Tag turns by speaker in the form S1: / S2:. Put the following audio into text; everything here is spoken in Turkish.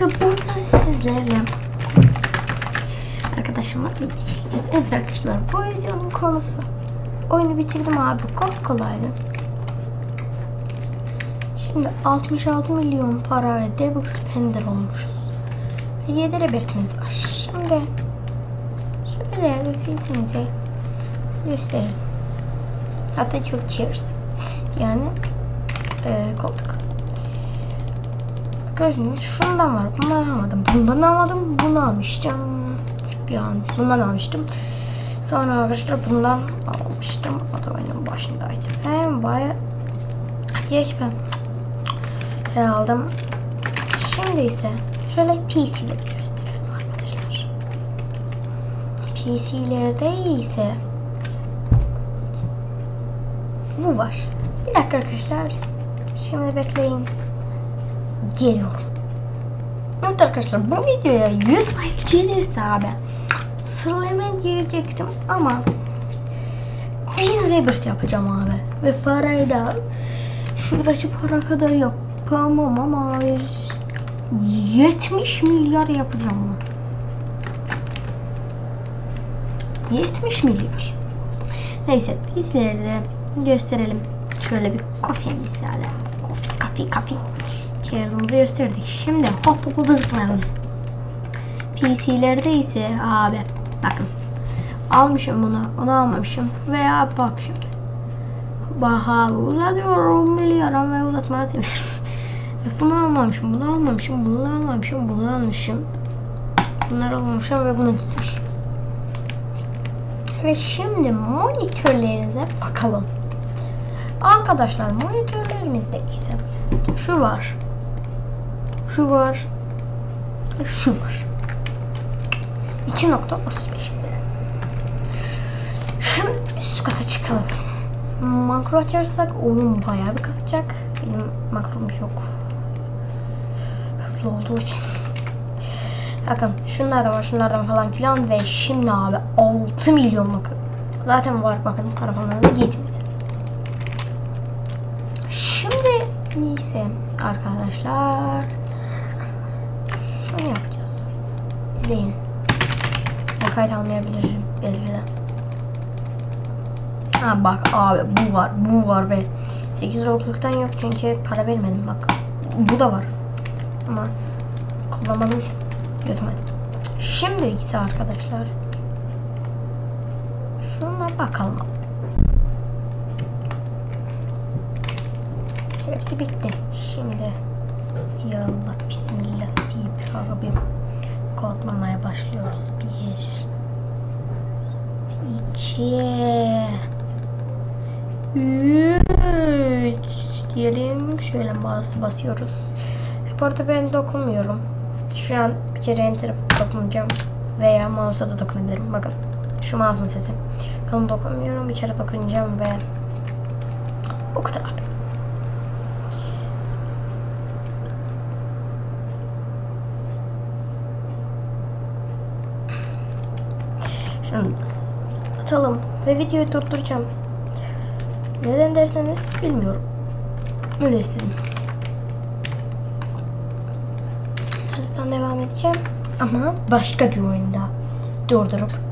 S1: Ve burada sizlerle arkadaşımla video çekeceğiz. Evet arkadaşlar bu videonun konusu oyunu bitirdim abi. Çok kolaydı. Şimdi 66 milyon para ve debug spender olmuşuz. Ve 7 rebirtimiz var. Şimdi şöyle bir fiziğimizi gösterin. Hatta çok cheers. Yani e, koltuk. Gördüğünüz şundan var. Bundan almadım. Bundan almadım. Bunu almıştım. Yani bundan almıştım. Sonra arkadaşlar bundan almıştım. O da oyunun başındaydı. Hem baya geç ben şey aldım. Şimdi ise şöyle PC'leri gösterelim arkadaşlar. PC'lerde ise bu var. Bir dakika arkadaşlar. Şimdi bekleyin. Geliyorum. Evet arkadaşlar bu videoya 100 like gelirse abi sıralama girecektim ama yine rebirth yapacağım abi. Ve parayı da şuradaki para kadar yapamam ama 70 milyar yapacağım bunu. 70 milyar. Neyse bizleri de gösterelim. Şöyle bir kafemiz yani. Kafi kafi. Çevirdiğimizi gösterdik. Şimdi hop hop hop zıplayalım. PC'lerde ise abi bakın almışım bunu onu almamışım veya bak şimdi Baha uzatıyorum biliyorum ve uzatmayı seviyorum. bunu almamışım bunu almamışım bunu almamışım bunu almışım bunları almamışım ve bunu gitmişim. Ve şimdi monitörlerine bakalım. Arkadaşlar monitörlerimizde ise şu var. Şu var. Şu var. 2.35 Şimdi üst kata çıkalım. Makro açarsak oyun bayağı bir kasacak. Benim makrom yok. Hızlı olduğu için. Bakın şunlardan var şunlardan falan filan ve şimdi abi 6 milyonluk zaten var bakın paravanlarına geçmedi. Şimdi ise arkadaşlar şunu yapacağız. İzleyin. Ben kayıt almayabilirim belki de. Ha bak abi bu var bu var ve 8 robluktan yok çünkü para vermedim bak. Bu da var. Ama kullanmadım ki. Götürmedim. Şimdi ise arkadaşlar şuna bakalım. Hepsi bitti. Şimdi ya Allah bismillah deyip abi kodlamaya başlıyoruz. Bir iki üç diyelim. Şöyle bas basıyoruz. Bu arada ben dokunmuyorum. Şu an bir kere enter dokunacağım. Veya mouse'a da dokunabilirim. Bakın. Şu mouse'un sesi. Ben dokunmuyorum. Bir kere dokunacağım ve bu kadar. Şunu atalım ve videoyu durduracağım. Neden derseniz bilmiyorum. Öyle istedim. Birazdan devam edeceğim ama başka bir oyunda durdurup